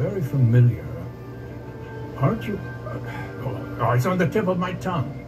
Very familiar. Aren't you? Uh, oh, it's on the tip of my tongue.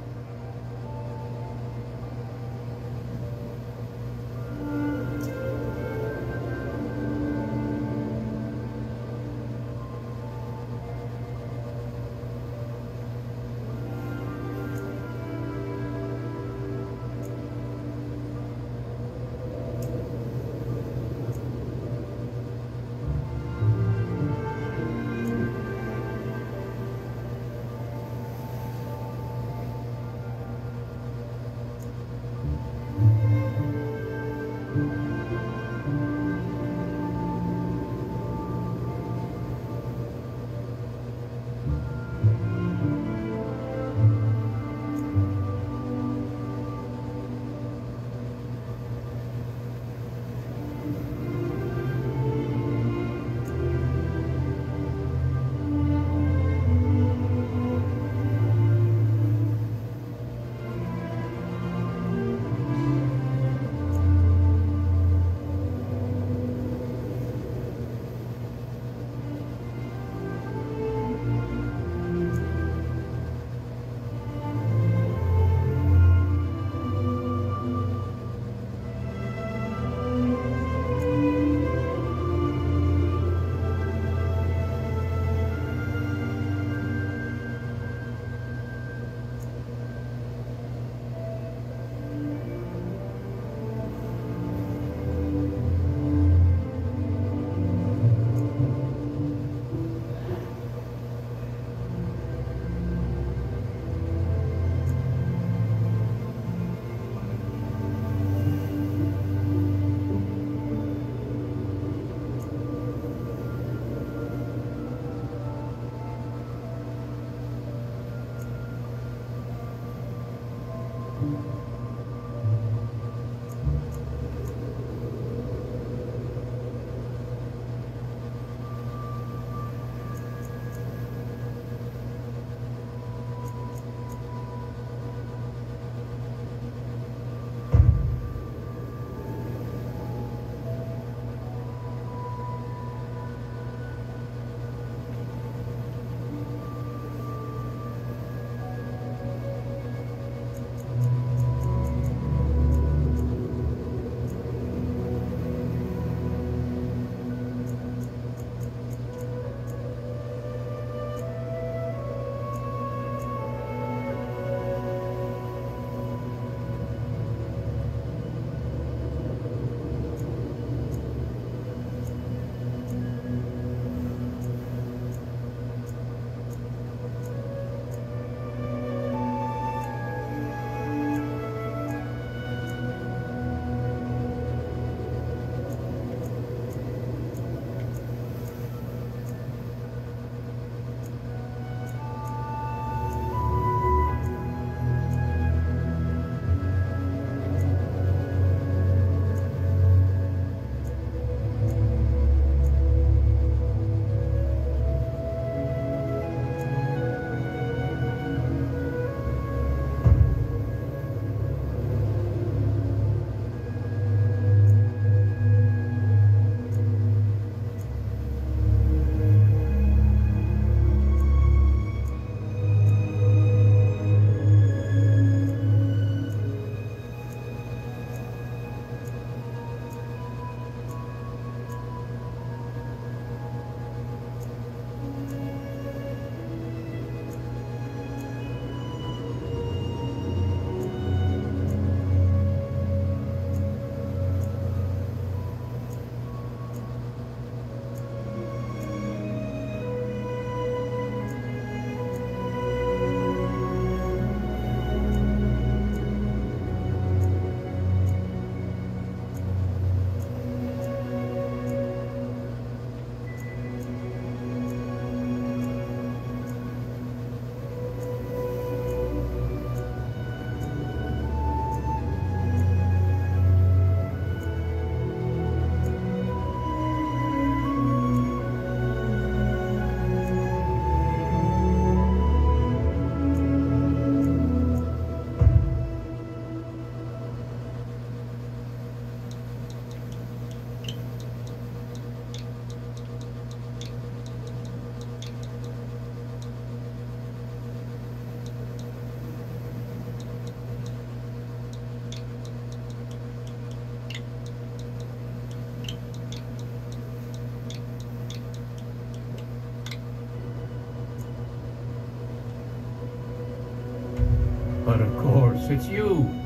It's you.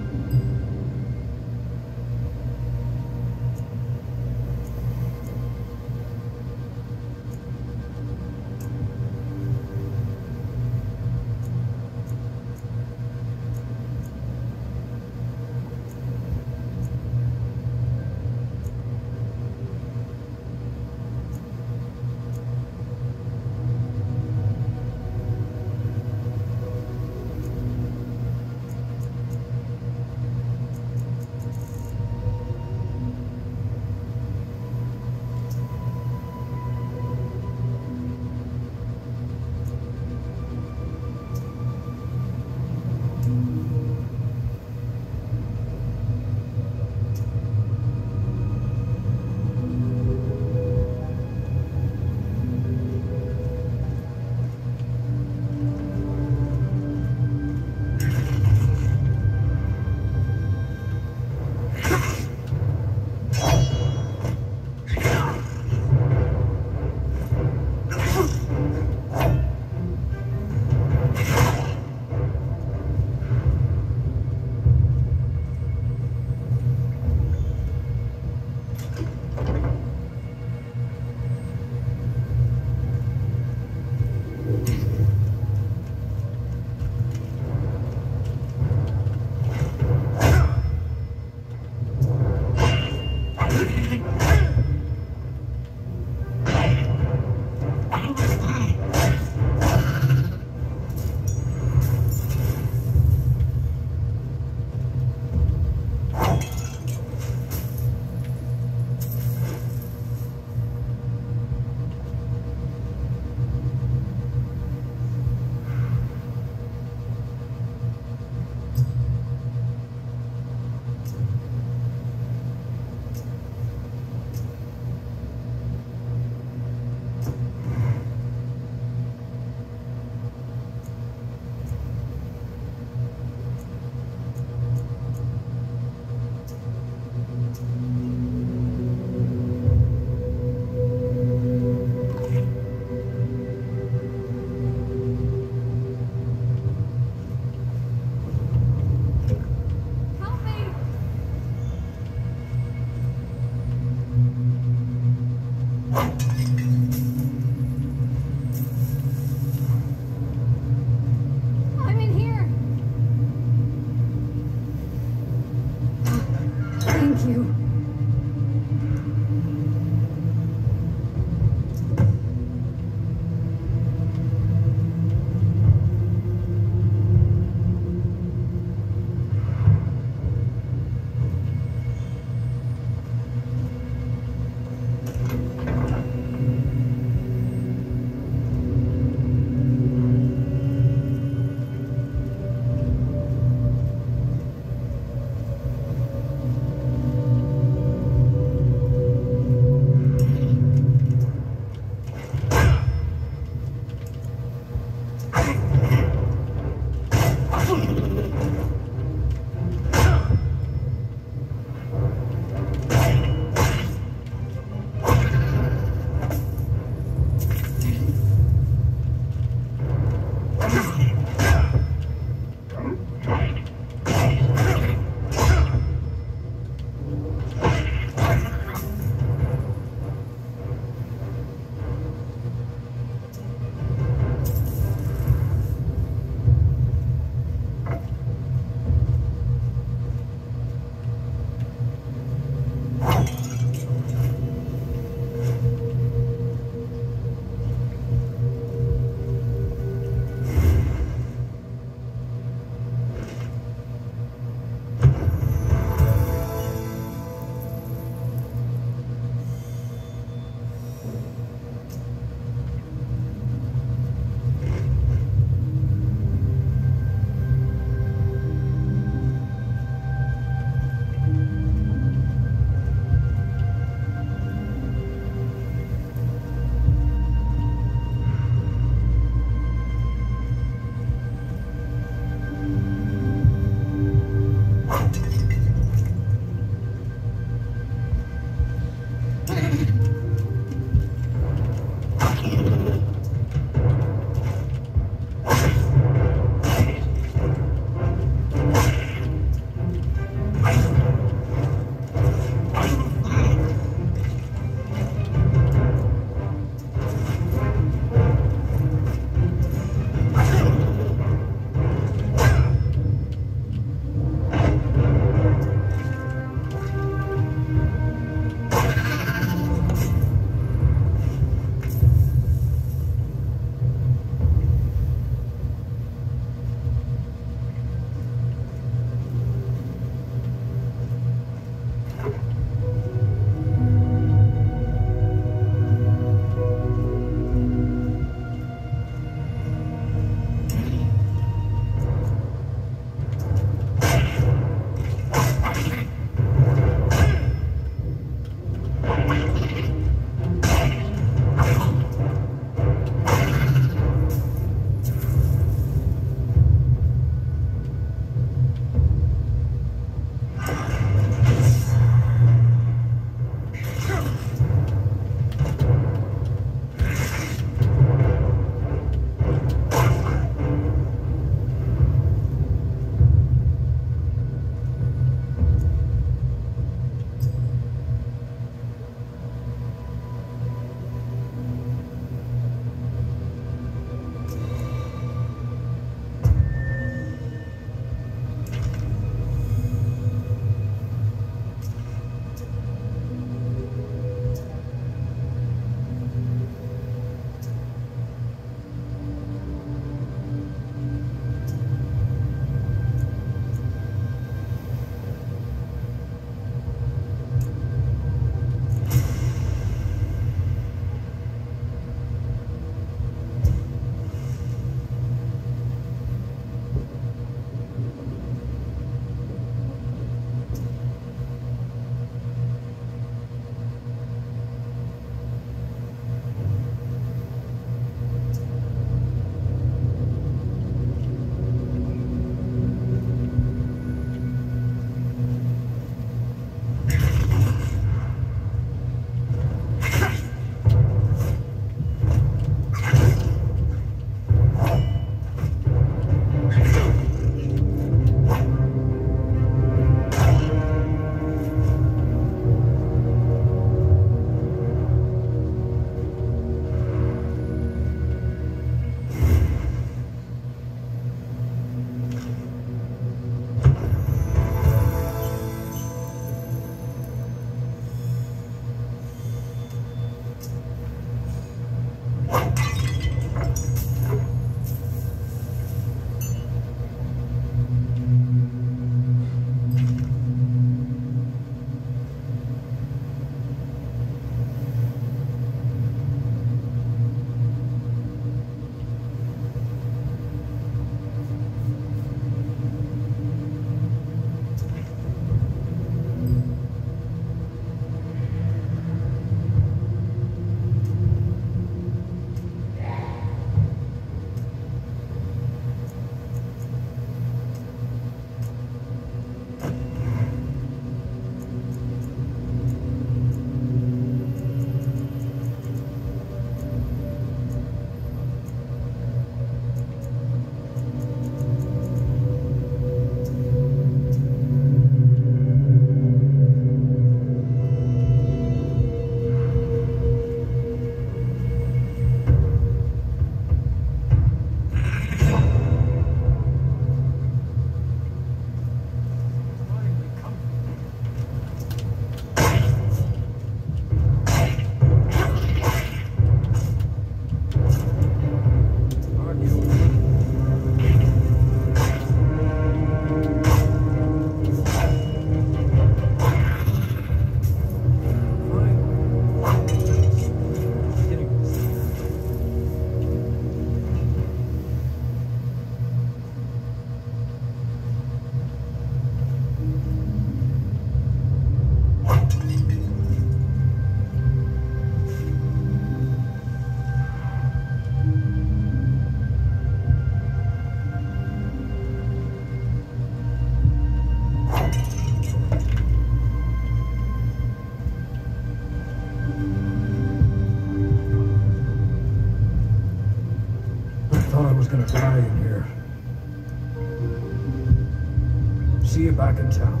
See you back in town.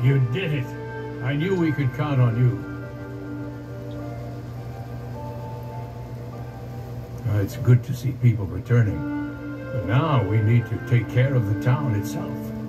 You did it. I knew we could count on you. It's good to see people returning. But now we need to take care of the town itself.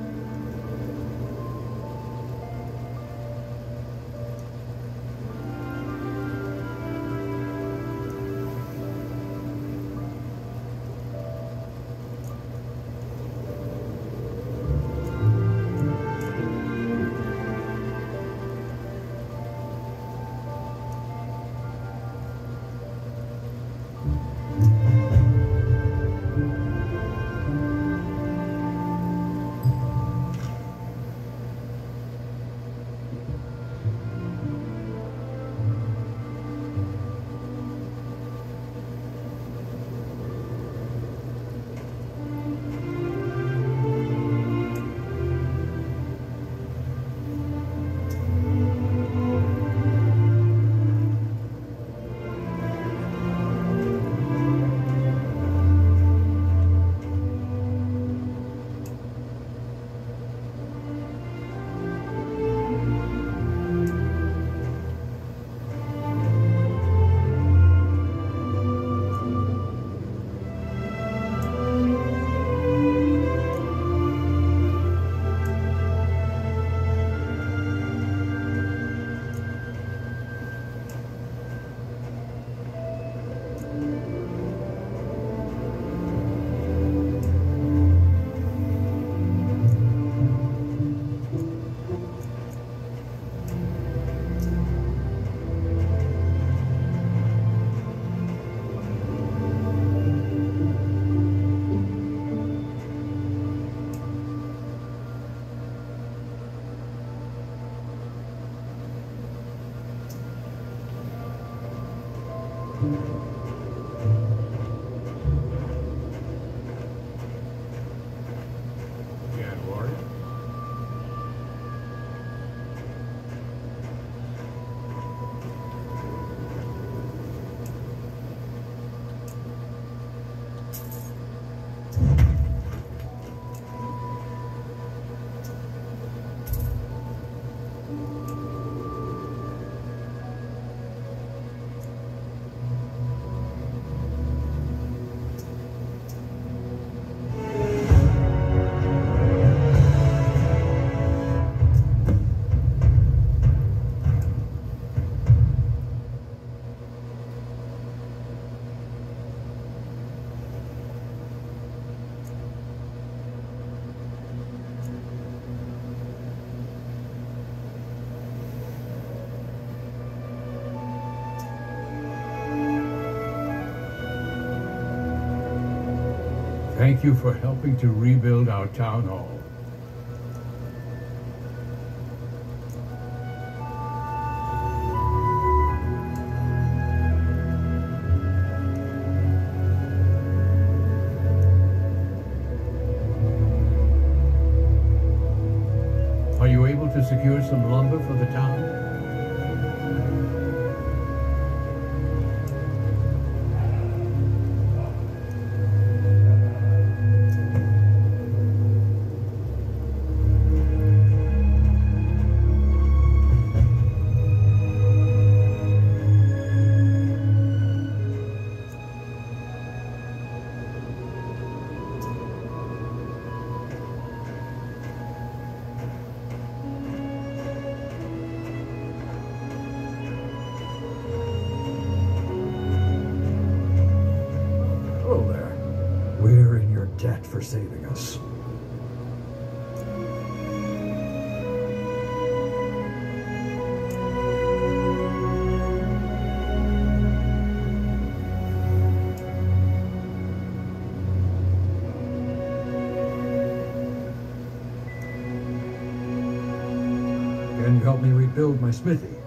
Thank you for helping to rebuild our town hall. Debt for saving us. Can you help me rebuild my smithy?